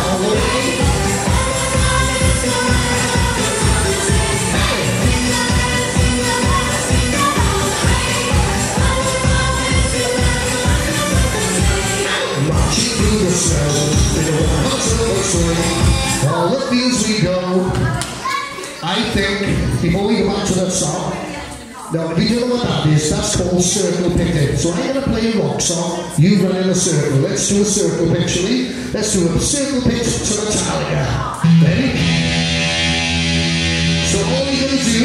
all the way. Marching through the snow in a one-horse sleigh, all the fields we go. I think before we go back to that song, now if you don't know what that is, that's called circle picking. So I'm going to play a rock song. You run in a circle. Let's do a circle pit, shall we? Let's do a circle pit to Metallica. Ready? So all you're going to do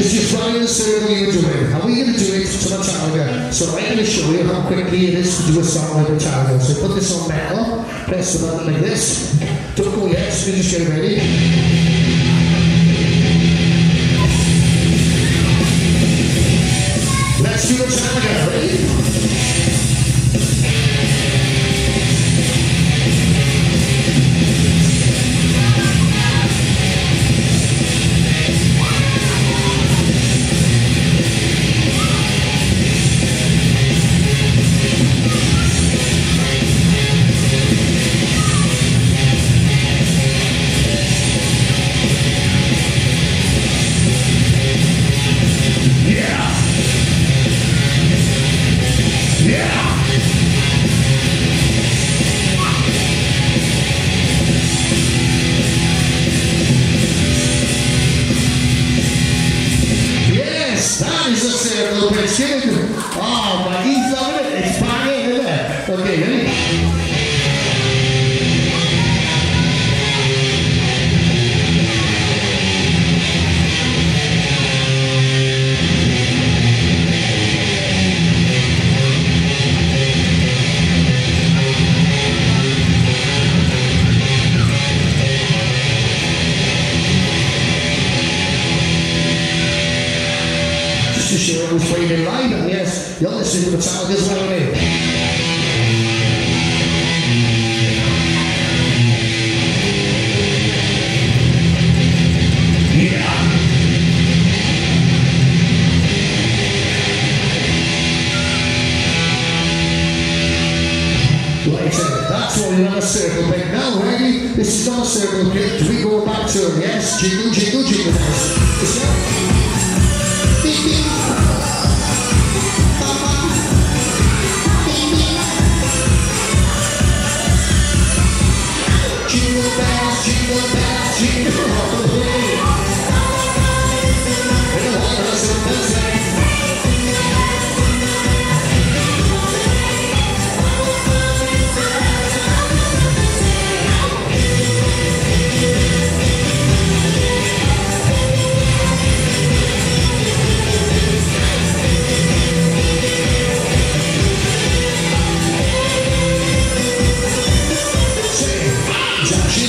is just run in a circle you're doing. And we're going to do it to Metallica. So I'm going to show you how quickly it is to do a song like Metallica. So put this on metal, press the button like this. Don't go yet, so you just ready. Oh, my, he's banging, isn't it? Okay, ready? Listening to Metallica as well, aren't you? Yeah. Right, so that's what we're on a circle pit. Now, ready? This is not a circle pit. We go back to yes? Jingle, jingle, jingle Yeah.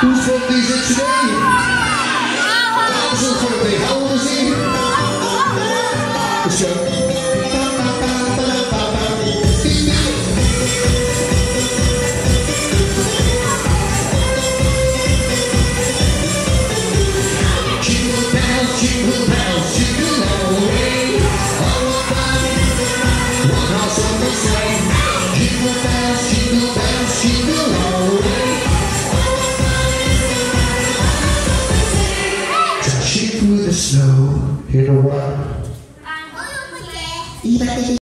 Whose birthday is it today? Al's birthday. How old is he? Let's Dashing